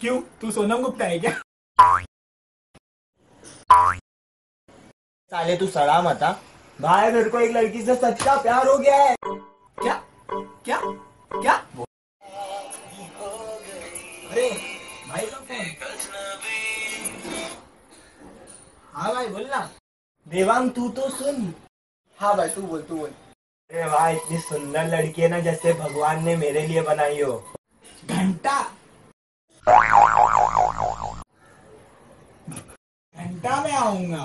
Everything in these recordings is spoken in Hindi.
क्यों? तू सोनम गुप्ता है क्या? साले तू सड़ा मत? भाई मेरे को एक लड़की से सच्चा प्यार हो गया है। क्या? क्या? क्या? अरे भाई का फ़ोन। हाँ भाई बोलना देवांग तू तो सुन। हाँ भाई तू बोल तू बोल। अरे भाई इतनी सुंदर लड़की है ना, जैसे भगवान ने मेरे लिए बनाई हो। घंटा। घंटा में आऊँगा।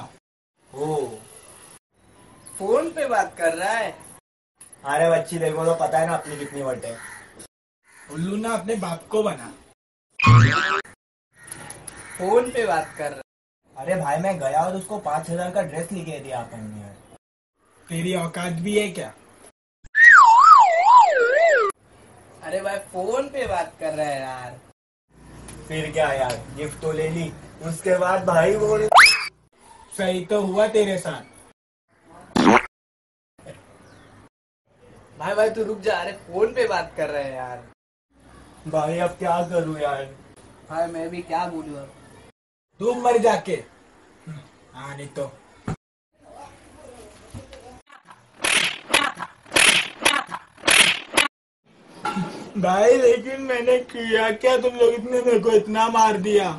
ओ। फ़ोन पे बात कर रहा है? अरे बच्ची देखो तो पता है ना, अपनी कितनी वट है। उल्लू ना अपने बाप को बना। फ़ोन पे बात कर रहा अरे भाई, मैं गया और उसको पाँच हज़ार का ड्रेस लेके दिया अपन ने। तेरी औकात भी है क्या? अरे भाई फ़ोन पे बात कर रहा है यार। फिर क्या यार गिफ्ट तो ले ली उसके बाद भाई बोल सही तो हुआ तेरे साथ। भाई भाई तू रुक जा अरे फ़ोन पे बात कर रहा है यार। भाई अब क्या करूँ यार? भाई मैं भी क्या बोलूँ अब? तू मर जाके। हाँ नहीं तो। भाई लेकिन मैंने किया क्या? तुम लोग इतने मेरे को इतना मार दिया।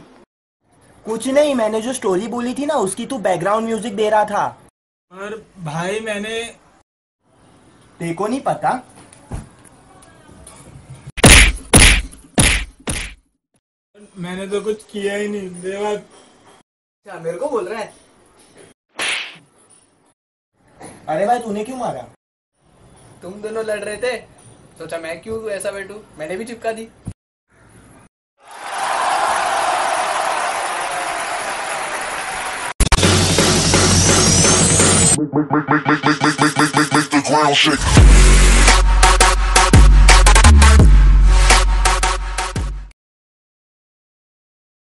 कुछ नहीं मैंने जो स्टोरी बोली थी ना उसकी तू बैकग्राउंड म्यूज़िक दे रहा था। और भाई मैंने देखो नहीं पता। मैंने तो कुछ किया ही नहीं। देवा क्या मेरे को बोल रहा है। अरे भाई तूने क्यों मारा? तुम दोनों लड़ रहे थे? सोचा मैं क्यों ऐसा बैठू मैंने भी चिपका दी make, make, make, make, make, make, make, make, make the ground shake.